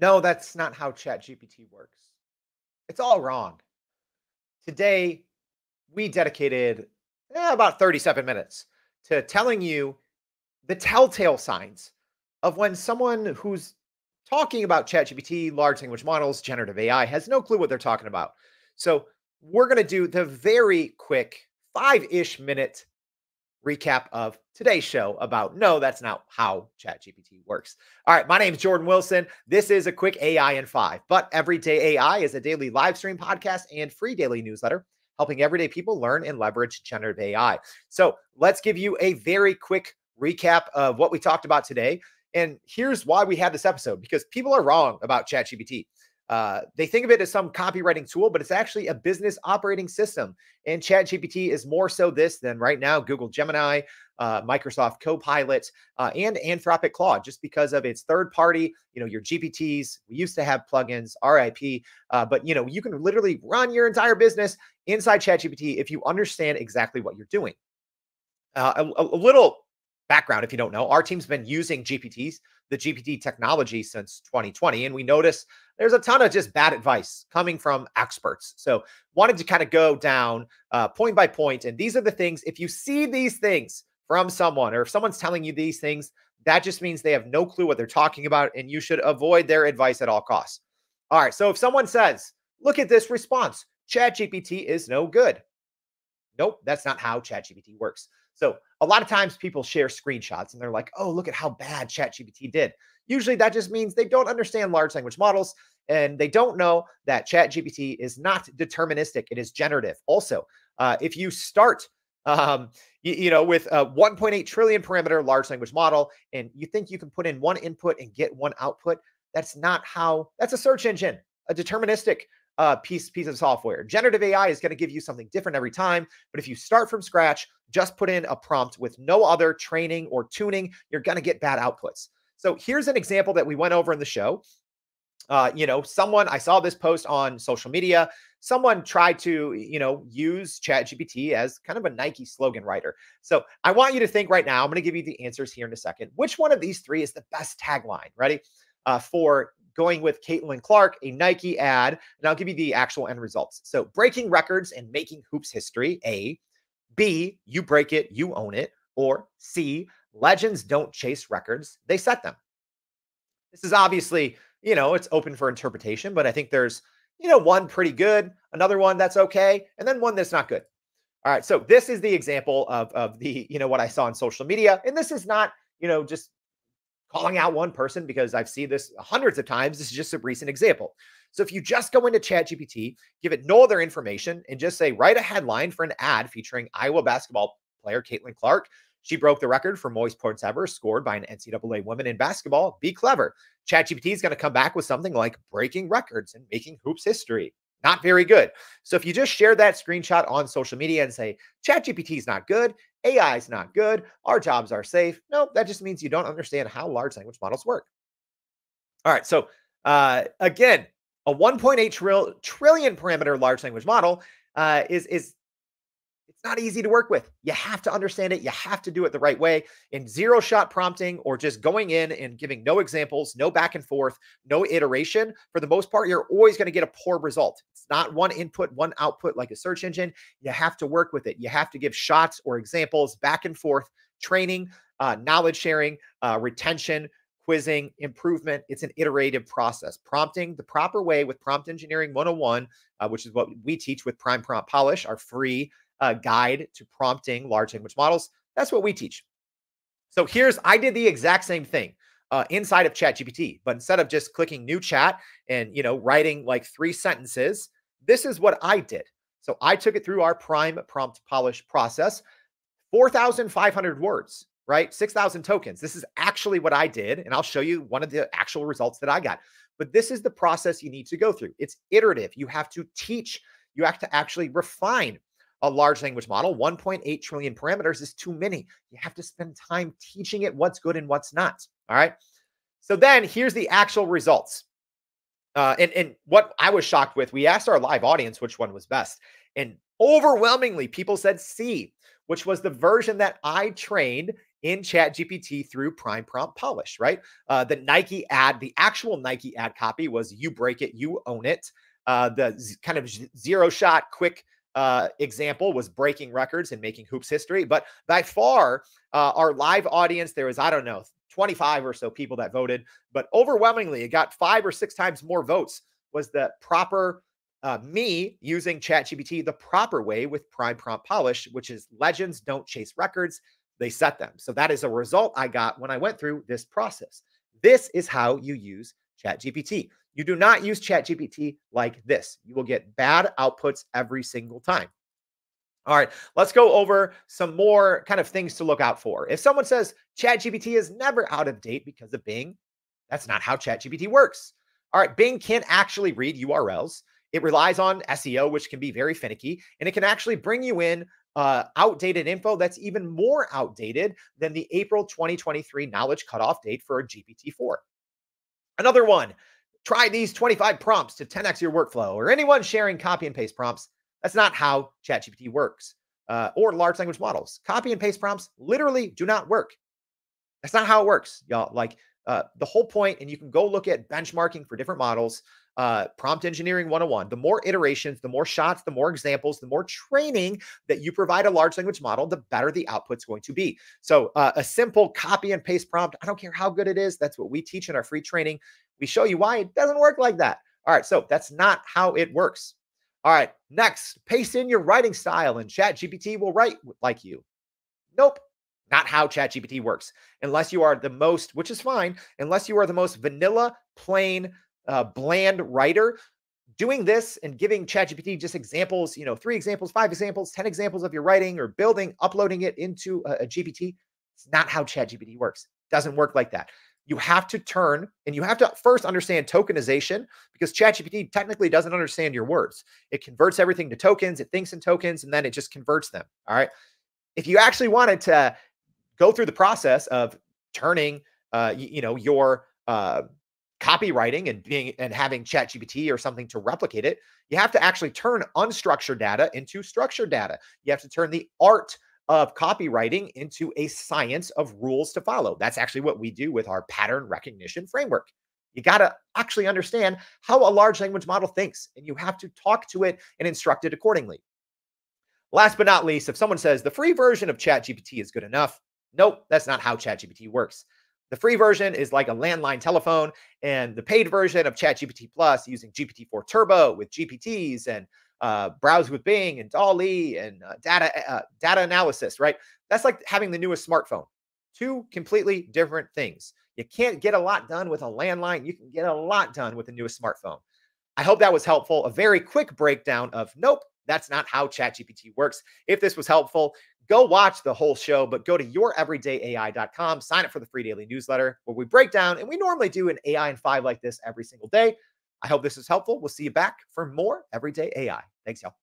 No, that's not how ChatGPT works. It's all wrong. Today, we dedicated eh, about 37 minutes to telling you the telltale signs of when someone who's talking about ChatGPT, large language models, generative AI has no clue what they're talking about. So, we're going to do the very quick five ish minute recap of today's show about no, that's not how ChatGPT works. All right, my name is Jordan Wilson. This is a quick AI in five, but Everyday AI is a daily live stream podcast and free daily newsletter helping everyday people learn and leverage generative AI. So let's give you a very quick recap of what we talked about today. And here's why we had this episode because people are wrong about ChatGPT. Uh, they think of it as some copywriting tool, but it's actually a business operating system. And ChatGPT is more so this than right now Google Gemini, uh, Microsoft Copilot, uh, and Anthropic Claude, just because of its third party. You know, your GPTs. We used to have plugins, RIP, uh, but you know, you can literally run your entire business inside ChatGPT if you understand exactly what you're doing. Uh, a, a little background, if you don't know, our team's been using GPTs the GPT technology since 2020. And we notice there's a ton of just bad advice coming from experts. So, wanted to kind of go down uh, point by. And these are the things, if you see these things from someone or if someone's telling you these things, that just means they have no clue what they're talking about and you should avoid their advice at all costs. All right. So, if someone says, look at this response, ChatGPT is no good. Nope, that's not how ChatGPT works. So a lot of times people share screenshots and they're like, oh, look at how bad ChatGPT did. Usually that just means they don't understand large language models and they don't know that ChatGPT is not deterministic, it is generative. Also, uh, if you start um, you, you, know, with a 1.8 trillion parameter large language model, and you think you can put in one input and get one output, that's not how. That's a search engine, a deterministic uh, piece piece of software. Generative AI is going to give you something different every time. But if you start from scratch, just put in a prompt with no other training or tuning, you're going to get bad outputs. So here's an example that we went over in the show. Uh, you know, someone I saw this post on social media. Someone tried to, you know, use ChatGPT as kind of a Nike slogan writer. So I want you to think right now. I'm going to give you the answers here in a second. Which one of these three is the best tagline? Ready? Uh, for going with Caitlin Clark, a Nike ad, and I'll give you the actual end results. So, breaking records and making hoops history, A. B, you break it, you own it. Or C, legends don't chase records, they set them. This is obviously, you know, it's open for interpretation, but I think there's, you know, one pretty good, another one that's okay, and then one that's not good. All right. So this is the example of, of the, you know, what I saw on social media. And this is not, you know, just calling out one person because I've seen this hundreds of times. This is just a recent example. So if you just go into ChatGPT, give it no other information, and just say, write a headline for an ad featuring Iowa basketball player Caitlin Clark. She broke the record for most points ever scored by an NCAA woman in basketball. Be clever. ChatGPT is going to come back with something like breaking records and making hoops history. Not very good. So if you just share that screenshot on social media and say, ChatGPT is not good, AI is not good, our jobs are safe. No, that just means you don't understand how large language models work. All right. So uh, again, a 1.8 trill- trillion parameter large language model uh, is is it's not easy to work with. You have to understand it. You have to do it the right way. In zero shot prompting or just going in and giving no examples, no back and forth, no iteration, for the most part, you're always going to get a poor result. It's not one input, one output like a search engine. You have to work with it. You have to give shots or examples back and forth, training, uh, knowledge sharing, uh, retention, quizzing, improvement. It's an iterative process. Prompting the proper way with Prompt Engineering 101, uh, which is what we teach with Prime Prompt Polish, our free uh, guide to prompting large language models. That's what we teach. So here's, I did the exact same thing uh, inside of ChatGPT, but instead of just clicking new chat and, you know, writing like three sentences, this is what I did. So I took it through our prime prompt polish process, 4,500 words, right? 6,000 tokens. This is actually what I did. And I'll show you one of the actual results that I got. But this is the process you need to go through. It's iterative. You have to teach, you have to actually refine a large language model. 1.8 trillion parameters is too many. You have to spend time teaching it what's good and what's not. All right. So then here's the actual results. Uh, and, and what I was shocked with, we asked our live audience which one was best. And overwhelmingly, people said C, which was the version that I trained in ChatGPT through Prime Prompt Polish, right? Uh, the Nike ad, the actual Nike ad copy was "You break it, you own it." Uh, the z- kind of zero shot, quick uh, example was breaking records and making hoops history. But by far, uh, our live audience, there was, I don't know, 25 or so people that voted, but overwhelmingly, it got five or six times more votes. Was the proper uh, me using ChatGPT the proper way with Prime Prompt Polish, which is legends don't chase records, they set them. So that is a result I got when I went through this process. This is how you use ChatGPT. You do not use ChatGPT like this. You will get bad outputs every single time. All right, let's go over some more kind of things to look out for. If someone says ChatGPT is never out of date because of Bing, that's not how ChatGPT works. All right, Bing can't actually read URLs. It relies on SEO, which can be very finicky, and it can actually bring you in uh, outdated info that's even more outdated than the April 2023 knowledge cutoff date for a GPT-4. Another one, try these 25 prompts to 10x your workflow, or anyone sharing copy and paste prompts. That's not how ChatGPT works, uh, or large language models. Copy and paste prompts literally do not work. That's not how it works, y'all. Like uh, the whole point, and you can go look at benchmarking for different models uh, prompt engineering 101 the more iterations the more shots the more examples the more training that you provide a large language model the better the output's going to be so uh, a simple copy and paste prompt i don't care how good it is that's what we teach in our free training we show you why it doesn't work like that all right so that's not how it works all right next paste in your writing style and chat gpt will write like you nope not how ChatGPT works. Unless you are the most, which is fine, unless you are the most vanilla, plain, uh, bland writer, doing this and giving ChatGPT just examples, you know, three examples, five examples, 10 examples of your writing or building, uploading it into a, a GPT, it's not how ChatGPT works. It doesn't work like that. You have to turn and you have to first understand tokenization because ChatGPT technically doesn't understand your words. It converts everything to tokens, it thinks in tokens, and then it just converts them. All right. If you actually wanted to go through the process of turning, uh, you, you know, your uh, copywriting and being and having chat gpt or something to replicate it you have to actually turn unstructured data into structured data you have to turn the art of copywriting into a science of rules to follow. That's actually what we do with our pattern recognition framework. You got to actually understand how a large language model thinks and you have to talk to it and instruct it accordingly. Last but not least if someone says the free version of ChatGPT is good enough nope that's not how ChatGPT works. The free version is like a landline telephone, and the paid version of ChatGPT Plus using GPT-4 Turbo with GPTs and uh, browse with Bing and DALL-E and uh, data uh, data analysis. Right? That's like having the newest smartphone. Two completely different things. You can't get a lot done with a landline. You can get a lot done with the newest smartphone. I hope that was helpful. A very quick breakdown of nope, that's not how ChatGPT works. If this was helpful, go watch the whole show, but go to youreverydayai.com, sign up for the free daily newsletter where we break down, and we normally do an AI in five like this every single day. I hope this is helpful. We'll see you back for more Everyday AI. Thanks, y'all.